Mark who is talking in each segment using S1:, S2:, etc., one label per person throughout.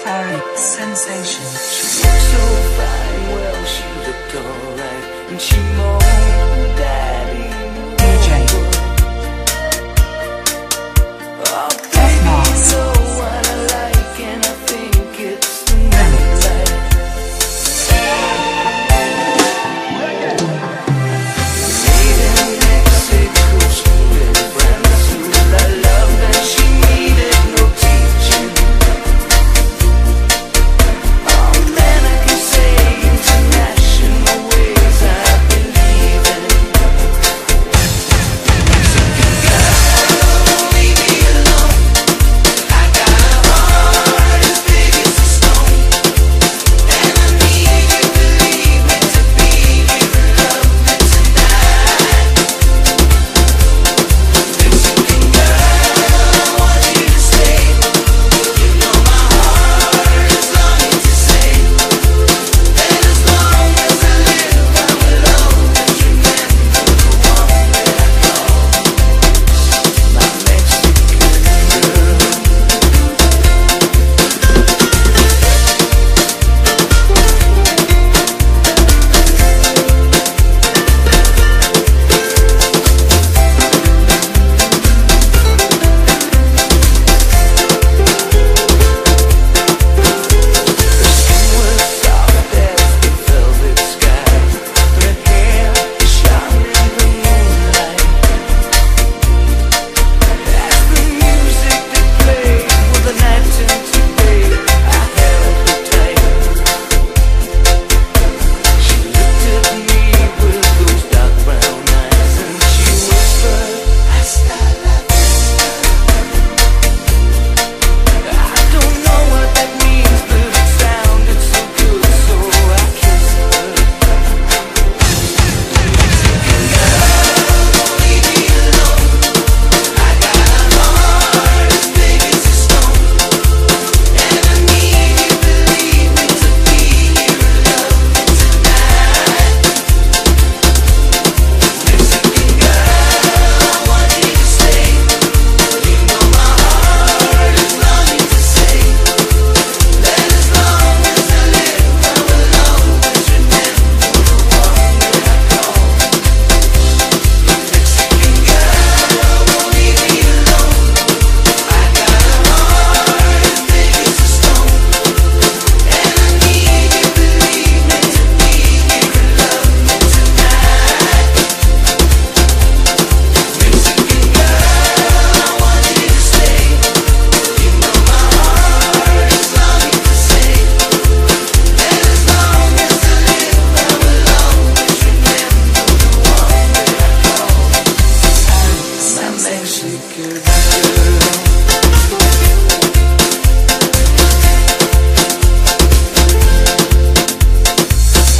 S1: euphoric sensation.
S2: She looked so fine, well, she looked alright, and she moaned.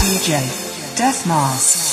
S1: DJ Death Mask.